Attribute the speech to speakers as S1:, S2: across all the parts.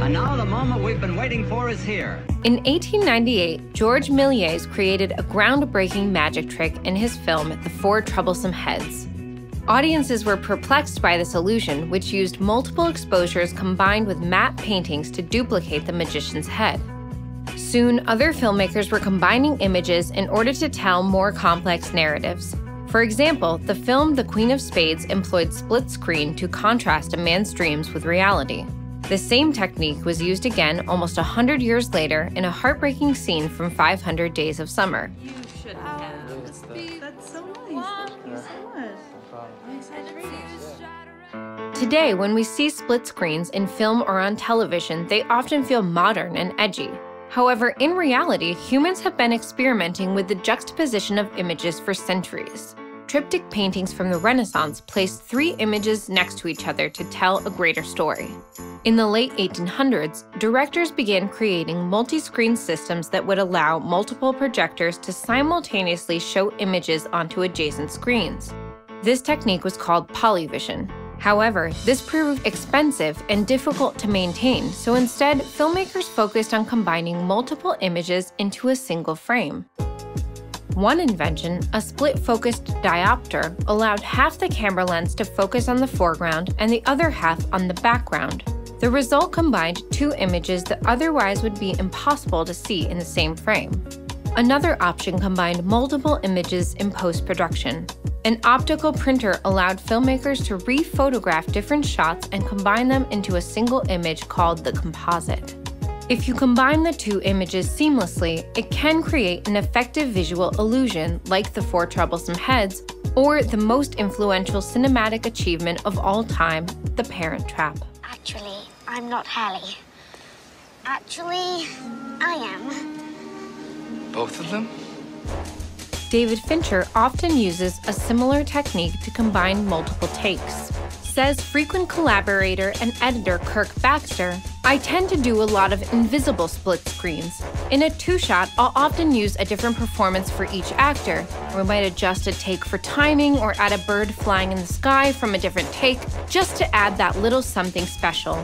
S1: And now the moment we've been waiting for is here.
S2: In 1898, George Méliès created a groundbreaking magic trick in his film The Four Troublesome Heads. Audiences were perplexed by this illusion, which used multiple exposures combined with matte paintings to duplicate the magician's head. Soon, other filmmakers were combining images in order to tell more complex narratives. For example, the film The Queen of Spades employed split screen to contrast a man's dreams with reality. The same technique was used again almost 100 years later in a heartbreaking scene from 500 Days of Summer. Today, when we see split screens in film or on television, they often feel modern and edgy. However, in reality, humans have been experimenting with the juxtaposition of images for centuries. Triptych paintings from the Renaissance placed three images next to each other to tell a greater story. In the late 1800s, directors began creating multi screen systems that would allow multiple projectors to simultaneously show images onto adjacent screens. This technique was called polyvision. However, this proved expensive and difficult to maintain, so instead, filmmakers focused on combining multiple images into a single frame. One invention, a split focused diopter, allowed half the camera lens to focus on the foreground and the other half on the background. The result combined two images that otherwise would be impossible to see in the same frame. Another option combined multiple images in post production. An optical printer allowed filmmakers to re-photograph different shots and combine them into a single image called the composite. If you combine the two images seamlessly, it can create an effective visual illusion like the Four Troublesome Heads or the most influential cinematic achievement of all time, The Parent Trap.
S3: Actually, I'm not Hallie. Actually, I am.
S4: Both of them?
S2: David Fincher often uses a similar technique to combine multiple takes. Says frequent collaborator and editor Kirk Baxter, I tend to do a lot of invisible split screens. In a two shot, I'll often use a different performance for each actor. We might adjust a take for timing or add a bird flying in the sky from a different take just to add that little something special.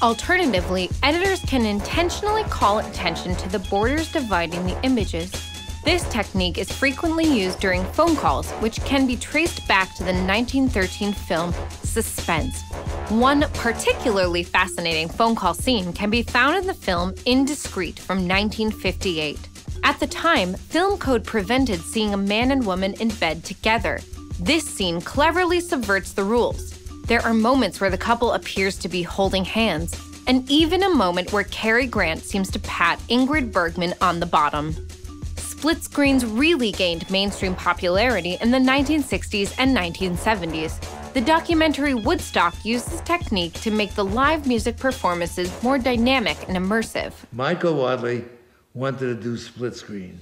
S2: Alternatively, editors can intentionally call attention to the borders dividing the images. This technique is frequently used during phone calls, which can be traced back to the 1913 film Suspense. One particularly fascinating phone call scene can be found in the film Indiscreet from 1958. At the time, film code prevented seeing a man and woman in bed together. This scene cleverly subverts the rules. There are moments where the couple appears to be holding hands, and even a moment where Cary Grant seems to pat Ingrid Bergman on the bottom. Split screens really gained mainstream popularity in the 1960s and 1970s. The documentary Woodstock used this technique to make the live music performances more dynamic and immersive.
S5: Michael Wadleigh wanted to do split screen.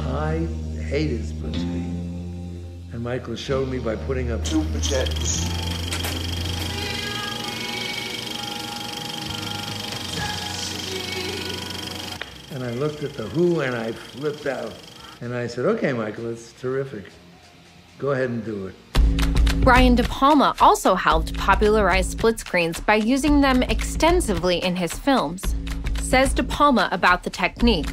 S5: I hated split screen. And Michael showed me by putting up two projectors. And I looked at the Who and I flipped out. And I said, okay, Michael, it's terrific. Go ahead and do it.
S2: Brian De Palma also helped popularize split screens by using them extensively in his films. Says De Palma about the technique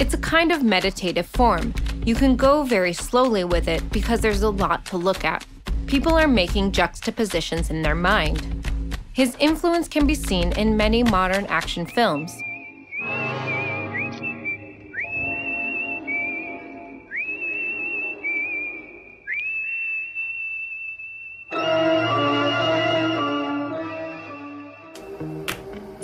S2: it's a kind of meditative form. You can go very slowly with it because there's a lot to look at. People are making juxtapositions in their mind. His influence can be seen in many modern action films.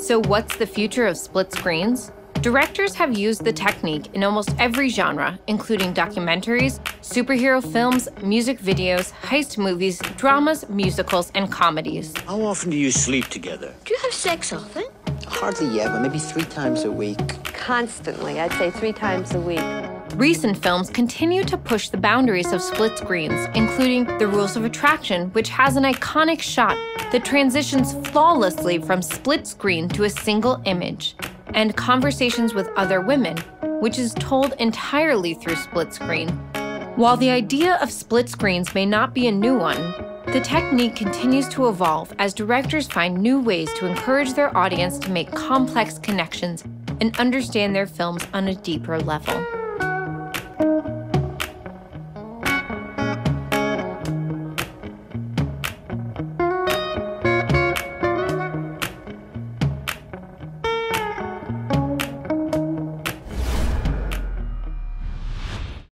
S2: So, what's the future of split screens? Directors have used the technique in almost every genre, including documentaries, superhero films, music videos, heist movies, dramas, musicals, and comedies.
S6: How often do you sleep together?
S3: Do you have sex often?
S7: Hardly yet, but maybe three times a week.
S8: Constantly. I'd say three times a week.
S2: Recent films continue to push the boundaries of split screens, including The Rules of Attraction, which has an iconic shot that transitions flawlessly from split screen to a single image, and Conversations with Other Women, which is told entirely through split screen. While the idea of split screens may not be a new one, The technique continues to evolve as directors find new ways to encourage their audience to make complex connections and understand their films on a deeper level.